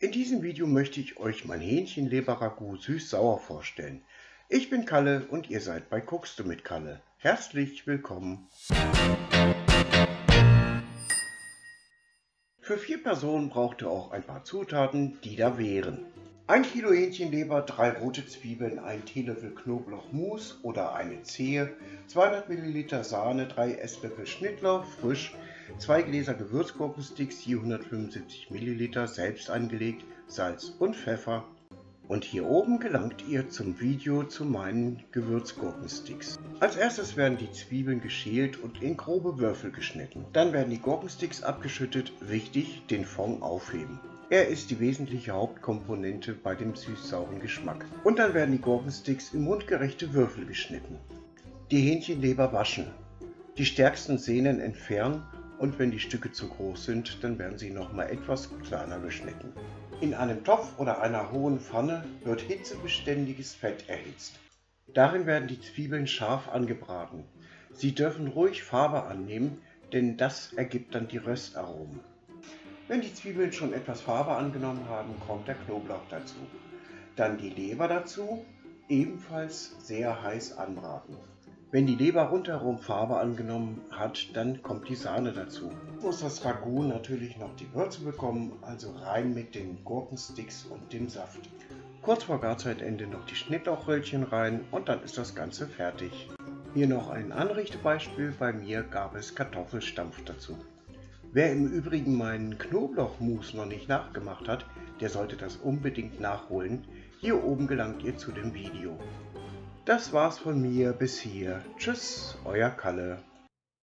In diesem Video möchte ich euch mein Hähnchenleber-Ragout süß-sauer vorstellen. Ich bin Kalle und ihr seid bei Guckst du mit Kalle. Herzlich willkommen! Für vier Personen braucht ihr auch ein paar Zutaten, die da wären. 1 Kilo Hähnchenleber, 3 rote Zwiebeln, 1 Teelöffel Knoblauchmus oder eine Zehe, 200 Milliliter Sahne, 3 Esslöffel Schnittlauch, frisch, 2 Gläser Gewürzgurkensticks, je 175 Milliliter, selbst angelegt, Salz und Pfeffer. Und hier oben gelangt ihr zum Video zu meinen Gewürzgurkensticks. Als erstes werden die Zwiebeln geschält und in grobe Würfel geschnitten. Dann werden die Gurkensticks abgeschüttet, wichtig, den Fond aufheben. Er ist die wesentliche Hauptkomponente bei dem süß-sauren Geschmack. Und dann werden die Gurkensticks in mundgerechte Würfel geschnitten. Die Hähnchenleber waschen. Die stärksten Sehnen entfernen und wenn die Stücke zu groß sind, dann werden sie nochmal etwas kleiner geschnitten. In einem Topf oder einer hohen Pfanne wird hitzebeständiges Fett erhitzt. Darin werden die Zwiebeln scharf angebraten. Sie dürfen ruhig Farbe annehmen, denn das ergibt dann die Röstaromen. Wenn die Zwiebeln schon etwas Farbe angenommen haben, kommt der Knoblauch dazu. Dann die Leber dazu, ebenfalls sehr heiß anbraten. Wenn die Leber rundherum Farbe angenommen hat, dann kommt die Sahne dazu. Muss das Ragout natürlich noch die Würze bekommen, also rein mit den Gurkensticks und dem Saft. Kurz vor Garzeitende noch die Schnittlauchröllchen rein und dann ist das Ganze fertig. Hier noch ein Anrichtebeispiel, bei mir gab es Kartoffelstampf dazu. Wer im Übrigen meinen Knoblauchmus noch nicht nachgemacht hat, der sollte das unbedingt nachholen. Hier oben gelangt ihr zu dem Video. Das war's von mir bis hier. Tschüss, euer Kalle.